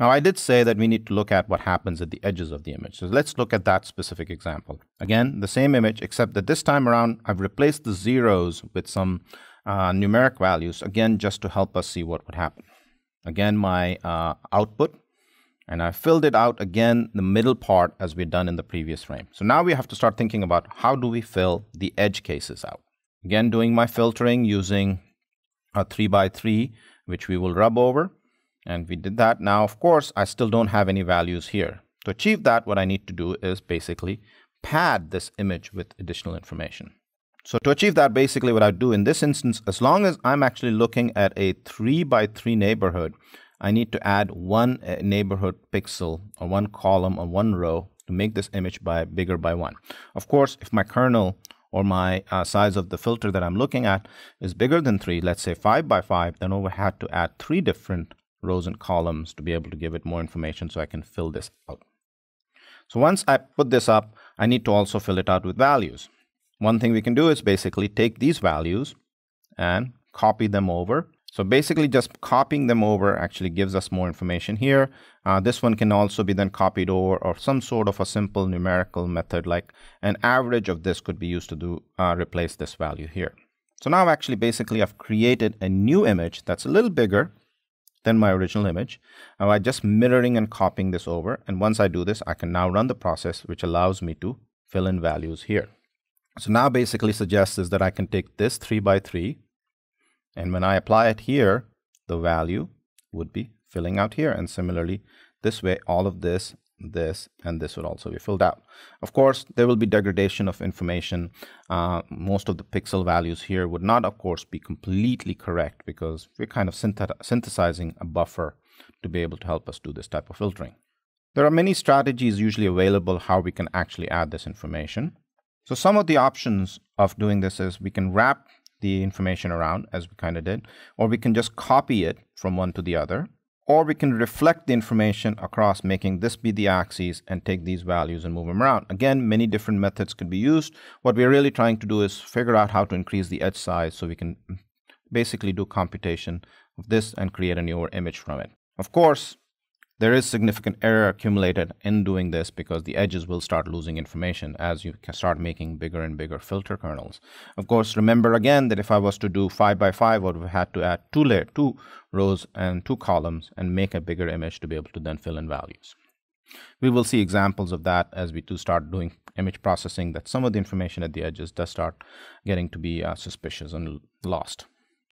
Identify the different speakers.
Speaker 1: Now, I did say that we need to look at what happens at the edges of the image. So let's look at that specific example. Again, the same image, except that this time around, I've replaced the zeros with some uh, numeric values, again, just to help us see what would happen. Again, my uh, output, and I filled it out again, the middle part as we've done in the previous frame. So now we have to start thinking about how do we fill the edge cases out. Again, doing my filtering using a 3 by 3 which we will rub over. And we did that. Now, of course, I still don't have any values here. To achieve that, what I need to do is basically pad this image with additional information. So to achieve that, basically what I do in this instance, as long as I'm actually looking at a 3 by 3 neighborhood, I need to add one uh, neighborhood pixel or one column or one row to make this image by bigger by one. Of course, if my kernel or my uh, size of the filter that I'm looking at is bigger than 3, let's say 5 by 5, then I would have to add three different rows and columns to be able to give it more information so I can fill this out. So once I put this up, I need to also fill it out with values. One thing we can do is basically take these values and copy them over. So basically just copying them over actually gives us more information here. Uh, this one can also be then copied over or some sort of a simple numerical method like an average of this could be used to do uh, replace this value here. So now actually basically I've created a new image that's a little bigger than my original image uh, by just mirroring and copying this over. And once I do this, I can now run the process, which allows me to fill in values here. So now basically suggests is that I can take this 3 by 3 and when I apply it here, the value would be filling out here. And similarly, this way, all of this this and this would also be filled out. Of course, there will be degradation of information. Uh, most of the pixel values here would not, of course, be completely correct because we're kind of synthesizing a buffer to be able to help us do this type of filtering. There are many strategies usually available how we can actually add this information. So some of the options of doing this is we can wrap the information around as we kind of did, or we can just copy it from one to the other or we can reflect the information across making this be the axis and take these values and move them around. Again, many different methods could be used. What we're really trying to do is figure out how to increase the edge size so we can basically do computation of this and create a newer image from it. Of course, there is significant error accumulated in doing this because the edges will start losing information as you start making bigger and bigger filter kernels. Of course, remember again that if I was to do 5 by 5, I would have had to add two layer, two rows and two columns and make a bigger image to be able to then fill in values. We will see examples of that as we do start doing image processing that some of the information at the edges does start getting to be uh, suspicious and lost.